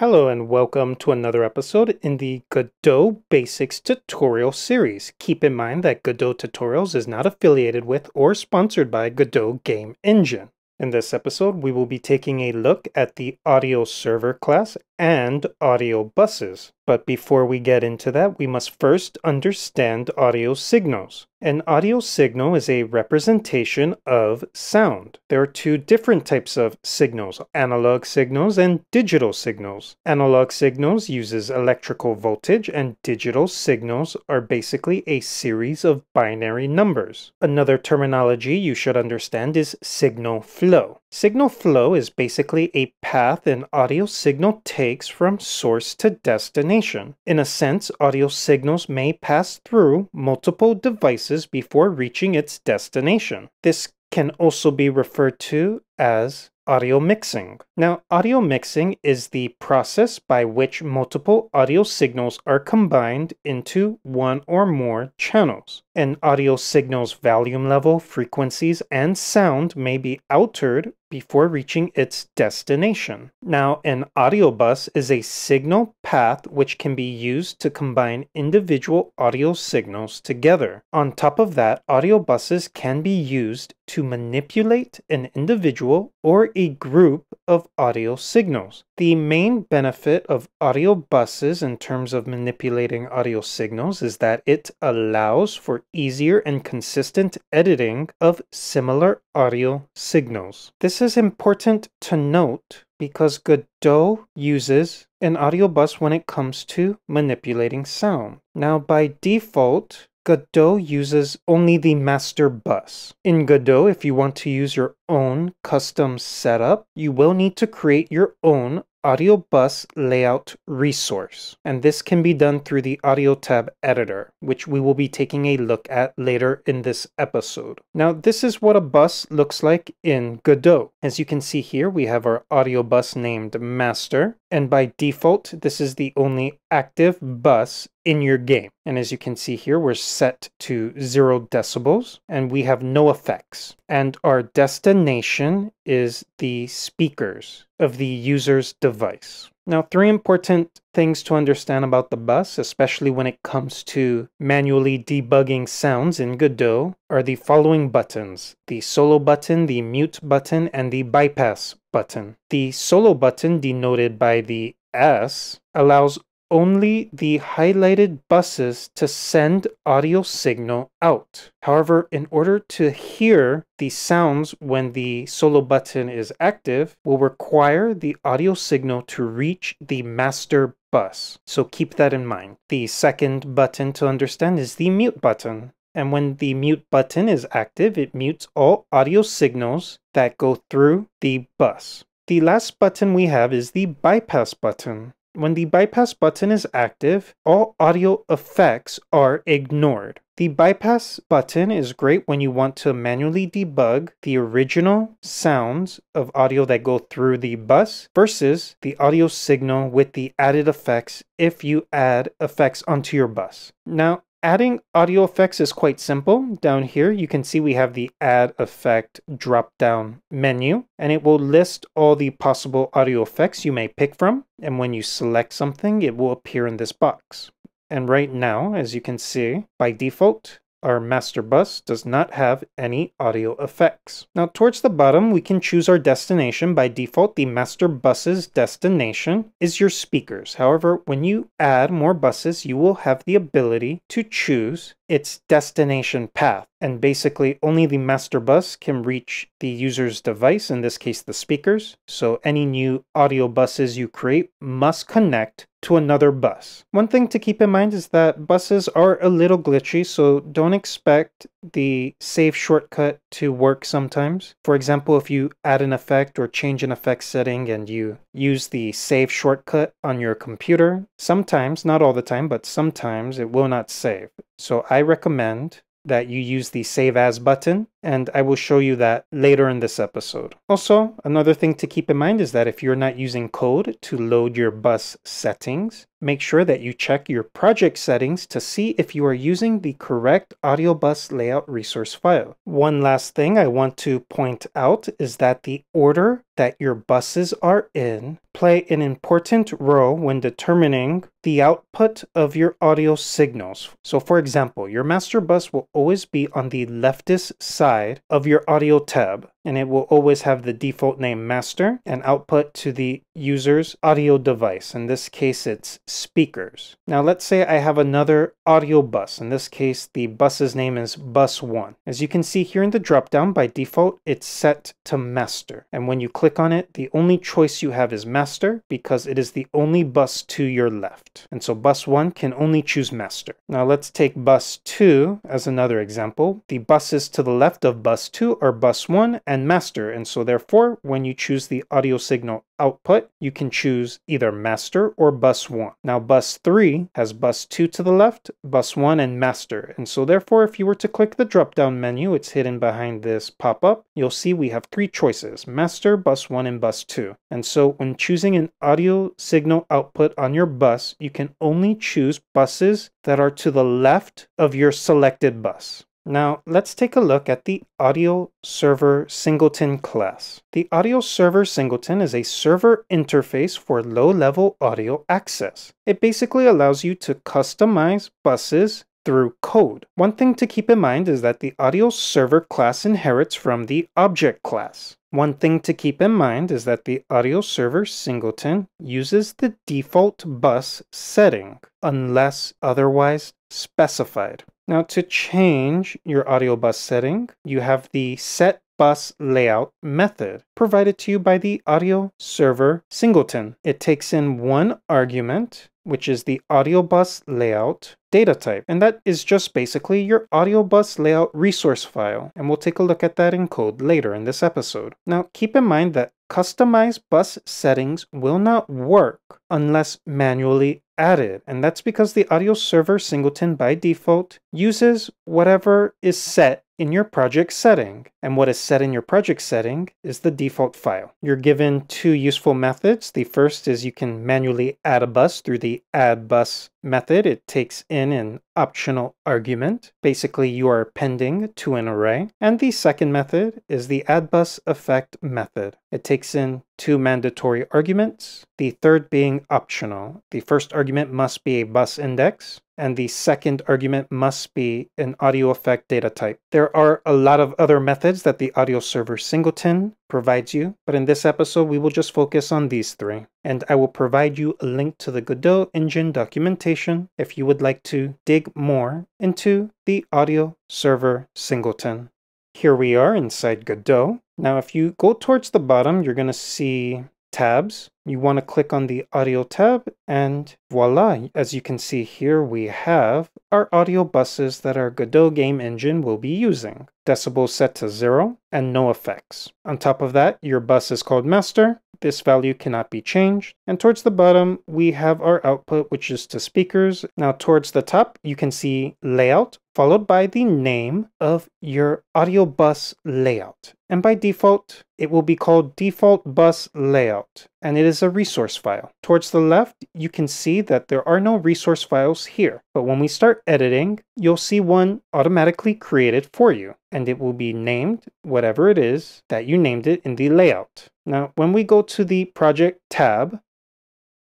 Hello and welcome to another episode in the Godot Basics tutorial series. Keep in mind that Godot Tutorials is not affiliated with or sponsored by Godot Game Engine. In this episode, we will be taking a look at the audio server class and audio buses. But before we get into that, we must first understand audio signals. An audio signal is a representation of sound. There are two different types of signals, analog signals and digital signals. Analog signals uses electrical voltage and digital signals are basically a series of binary numbers. Another terminology you should understand is signal flow. Signal flow is basically a path an audio signal takes from source to destination. In a sense, audio signals may pass through multiple devices before reaching its destination. This can also be referred to as audio mixing. Now, audio mixing is the process by which multiple audio signals are combined into one or more channels. An audio signal's volume level, frequencies, and sound may be altered before reaching its destination. Now, an audio bus is a signal path which can be used to combine individual audio signals together. On top of that, audio buses can be used to manipulate an individual or a group of audio signals. The main benefit of audio buses in terms of manipulating audio signals is that it allows for easier and consistent editing of similar audio signals. This is important to note because Godot uses an audio bus when it comes to manipulating sound. Now, by default, Godot uses only the master bus. In Godot, if you want to use your own custom setup, you will need to create your own audio bus layout resource. And this can be done through the audio tab editor, which we will be taking a look at later in this episode. Now, this is what a bus looks like in Godot. As you can see here, we have our audio bus named master. And by default, this is the only active bus in your game. And as you can see here, we're set to zero decibels and we have no effects. And our destination is the speakers of the user's device. Now, three important things to understand about the bus, especially when it comes to manually debugging sounds in Godot, are the following buttons the solo button, the mute button, and the bypass button. The solo button, denoted by the S, allows only the highlighted buses to send audio signal out. However, in order to hear the sounds when the solo button is active, will require the audio signal to reach the master bus. So keep that in mind. The second button to understand is the mute button. And when the mute button is active, it mutes all audio signals that go through the bus. The last button we have is the bypass button. When the bypass button is active, all audio effects are ignored. The bypass button is great when you want to manually debug the original sounds of audio that go through the bus versus the audio signal with the added effects if you add effects onto your bus. Now, Adding audio effects is quite simple. Down here, you can see we have the add effect drop down menu, and it will list all the possible audio effects you may pick from. And when you select something, it will appear in this box. And right now, as you can see, by default, our master bus does not have any audio effects. Now towards the bottom we can choose our destination. By default the master bus's destination is your speakers. However when you add more buses you will have the ability to choose its destination path. And basically, only the master bus can reach the user's device, in this case, the speakers. So any new audio buses you create must connect to another bus. One thing to keep in mind is that buses are a little glitchy, so don't expect the save shortcut to work sometimes. For example, if you add an effect or change an effect setting and you use the save shortcut on your computer, sometimes, not all the time, but sometimes it will not save. So I recommend that you use the Save As button and I will show you that later in this episode. Also, another thing to keep in mind is that if you're not using code to load your bus settings, make sure that you check your project settings to see if you are using the correct audio bus layout resource file. One last thing I want to point out is that the order that your buses are in play an important role when determining the output of your audio signals. So for example, your master bus will always be on the leftist side of your audio tab and it will always have the default name master and output to the user's audio device. In this case, it's speakers. Now let's say I have another audio bus. In this case, the bus's name is bus one. As you can see here in the dropdown, by default, it's set to master. And when you click on it, the only choice you have is master because it is the only bus to your left. And so bus one can only choose master. Now let's take bus two as another example. The buses to the left of bus two are bus one and master. And so therefore, when you choose the audio signal output, you can choose either master or bus 1. Now bus 3 has bus 2 to the left, bus 1 and master. And so therefore if you were to click the drop down menu, it's hidden behind this pop-up, you'll see we have three choices, master, bus 1 and bus 2. And so when choosing an audio signal output on your bus, you can only choose buses that are to the left of your selected bus. Now, let's take a look at the Audio Server Singleton class. The Audio Server Singleton is a server interface for low-level audio access. It basically allows you to customize buses through code. One thing to keep in mind is that the Audio Server class inherits from the Object class. One thing to keep in mind is that the Audio Server Singleton uses the default bus setting unless otherwise specified. Now to change your audio bus setting, you have the set bus layout method provided to you by the audio server singleton. It takes in one argument, which is the audio bus layout data type. And that is just basically your audio bus layout resource file. And we'll take a look at that in code later in this episode. Now keep in mind that customized bus settings will not work unless manually added. And that's because the audio server singleton by default uses whatever is set in your project setting. And what is set in your project setting is the default file. You're given two useful methods. The first is you can manually add a bus through the add bus method. It takes in an optional argument. Basically, you are appending to an array. And the second method is the add bus effect method. It takes in two mandatory arguments, the third being optional. The first argument must be a bus index, and the second argument must be an audio effect data type. There are a lot of other methods that the audio server singleton provides you, but in this episode we will just focus on these three. And I will provide you a link to the Godot engine documentation if you would like to dig more into the audio server singleton. Here we are inside Godot. Now if you go towards the bottom, you're going to see tabs. You want to click on the audio tab and voila, as you can see here, we have our audio buses that our Godot game engine will be using. Decibels set to zero and no effects. On top of that, your bus is called master. This value cannot be changed. And towards the bottom, we have our output, which is to speakers. Now towards the top, you can see layout, followed by the name of your audio bus layout. And by default, it will be called default bus layout, and it is a resource file. Towards the left, you can see that there are no resource files here, but when we start editing, you'll see one automatically created for you, and it will be named whatever it is that you named it in the layout. Now, when we go to the project tab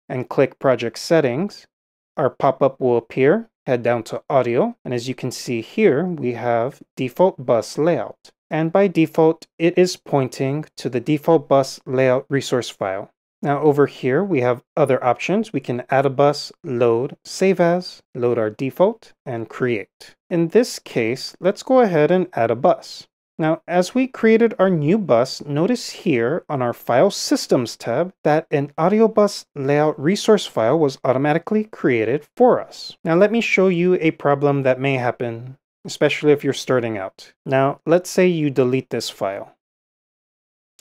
and click project settings, our pop-up will appear head down to audio, and as you can see here, we have default bus layout. And by default, it is pointing to the default bus layout resource file. Now over here, we have other options. We can add a bus, load, save as, load our default, and create. In this case, let's go ahead and add a bus. Now, as we created our new bus, notice here on our File Systems tab that an audio bus layout resource file was automatically created for us. Now, let me show you a problem that may happen, especially if you're starting out. Now, let's say you delete this file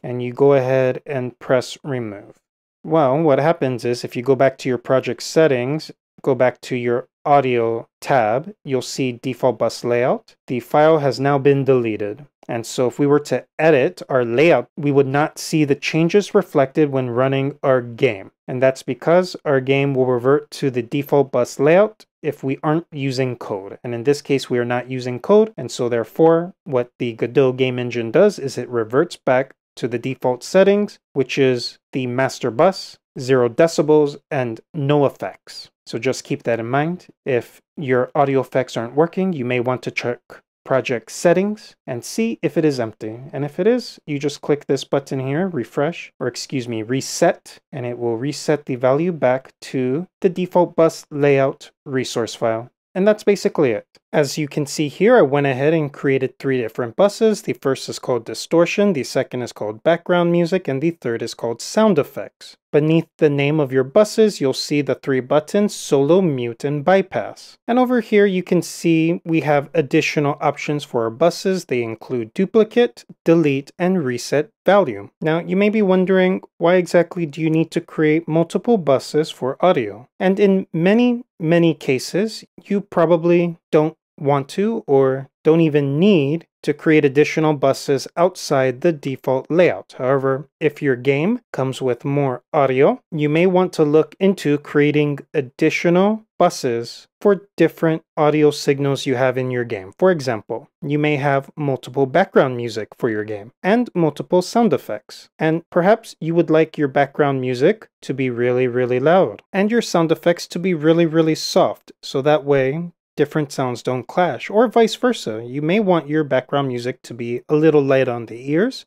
and you go ahead and press remove. Well, what happens is if you go back to your project settings, go back to your audio tab, you'll see default bus layout. The file has now been deleted. And so if we were to edit our layout, we would not see the changes reflected when running our game. And that's because our game will revert to the default bus layout if we aren't using code. And in this case, we are not using code. And so therefore, what the Godot game engine does is it reverts back to the default settings, which is the master bus, zero decibels, and no effects. So just keep that in mind. If your audio effects aren't working, you may want to check project settings and see if it is empty. And if it is, you just click this button here, refresh, or excuse me, reset, and it will reset the value back to the default bus layout resource file. And that's basically it. As you can see here, I went ahead and created three different buses. The first is called distortion, the second is called background music, and the third is called sound effects. Beneath the name of your buses, you'll see the three buttons, solo, mute, and bypass. And over here, you can see we have additional options for our buses. They include duplicate, delete, and reset value. Now, you may be wondering, why exactly do you need to create multiple buses for audio? And in many, many cases, you probably don't want to or don't even need to create additional buses outside the default layout. However, if your game comes with more audio, you may want to look into creating additional buses for different audio signals you have in your game. For example, you may have multiple background music for your game and multiple sound effects. And perhaps you would like your background music to be really, really loud and your sound effects to be really, really soft. So that way different sounds don't clash, or vice versa. You may want your background music to be a little light on the ears,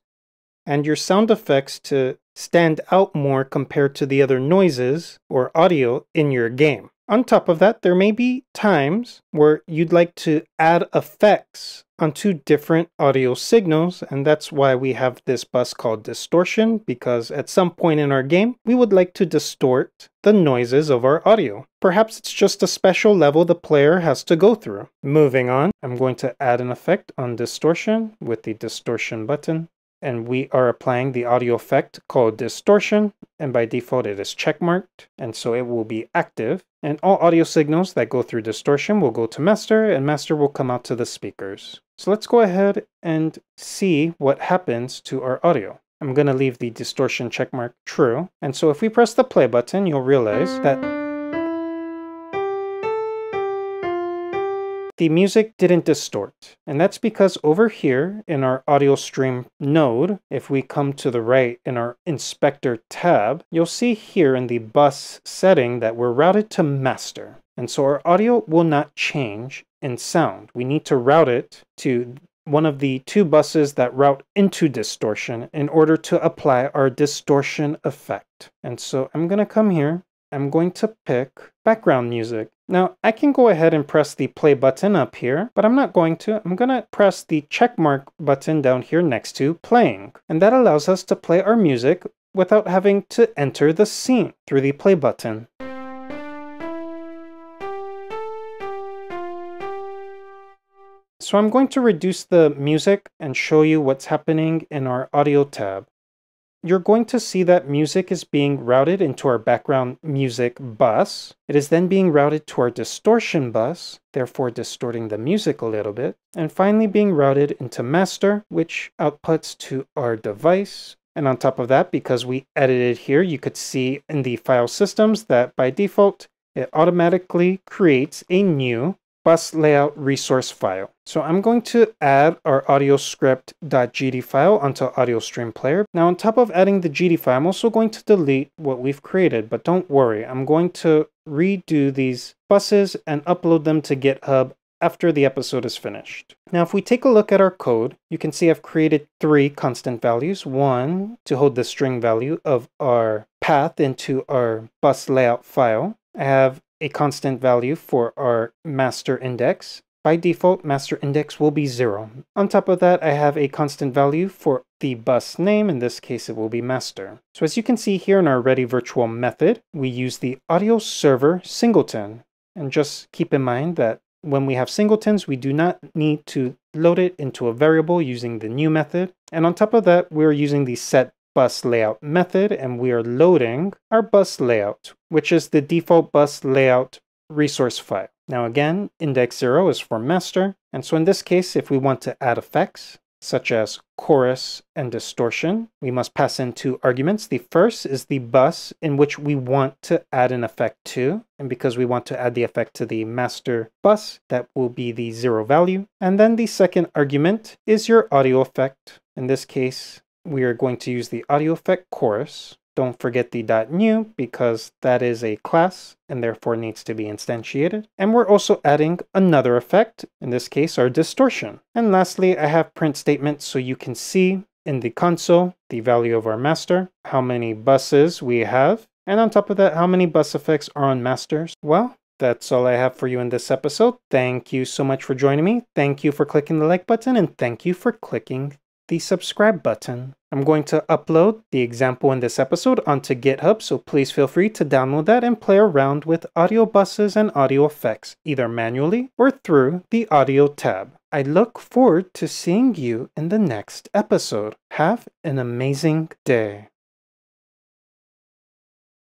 and your sound effects to stand out more compared to the other noises or audio in your game. On top of that, there may be times where you'd like to add effects onto different audio signals, and that's why we have this bus called distortion, because at some point in our game, we would like to distort the noises of our audio. Perhaps it's just a special level the player has to go through. Moving on, I'm going to add an effect on distortion with the distortion button and we are applying the audio effect called distortion and by default it is checkmarked and so it will be active and all audio signals that go through distortion will go to master and master will come out to the speakers. So let's go ahead and see what happens to our audio. I'm going to leave the distortion checkmark true and so if we press the play button you'll realize that the music didn't distort. And that's because over here in our audio stream node, if we come to the right in our inspector tab, you'll see here in the bus setting that we're routed to master. And so our audio will not change in sound. We need to route it to one of the two buses that route into distortion in order to apply our distortion effect. And so I'm going to come here. I'm going to pick background music. Now, I can go ahead and press the play button up here, but I'm not going to. I'm going to press the check mark button down here next to playing. And that allows us to play our music without having to enter the scene through the play button. So I'm going to reduce the music and show you what's happening in our audio tab you're going to see that music is being routed into our background music bus. It is then being routed to our distortion bus, therefore distorting the music a little bit, and finally being routed into master, which outputs to our device. And on top of that, because we edited here, you could see in the file systems that by default, it automatically creates a new bus layout resource file. So I'm going to add our audio audioscript.gd file onto AudioStream Player. Now on top of adding the GD file, I'm also going to delete what we've created, but don't worry, I'm going to redo these buses and upload them to GitHub after the episode is finished. Now, if we take a look at our code, you can see I've created three constant values. One, to hold the string value of our path into our bus layout file. I have a constant value for our master index. By default, master index will be zero. On top of that, I have a constant value for the bus name. In this case, it will be master. So as you can see here in our ready virtual method, we use the audio server singleton. And just keep in mind that when we have singletons, we do not need to load it into a variable using the new method. And on top of that, we're using the set bus layout method and we are loading our bus layout, which is the default bus layout resource file. Now again, index 0 is for master, and so in this case, if we want to add effects, such as chorus and distortion. We must pass in two arguments. The first is the bus in which we want to add an effect to. And because we want to add the effect to the master bus, that will be the zero value. And then the second argument is your audio effect. In this case, we are going to use the audio effect chorus. Don't forget the dot .new because that is a class and therefore needs to be instantiated. And we're also adding another effect, in this case our distortion. And lastly, I have print statements so you can see in the console the value of our master, how many buses we have, and on top of that, how many bus effects are on masters. Well, that's all I have for you in this episode. Thank you so much for joining me. Thank you for clicking the like button and thank you for clicking the subscribe button. I'm going to upload the example in this episode onto GitHub, so please feel free to download that and play around with audio buses and audio effects, either manually or through the audio tab. I look forward to seeing you in the next episode. Have an amazing day.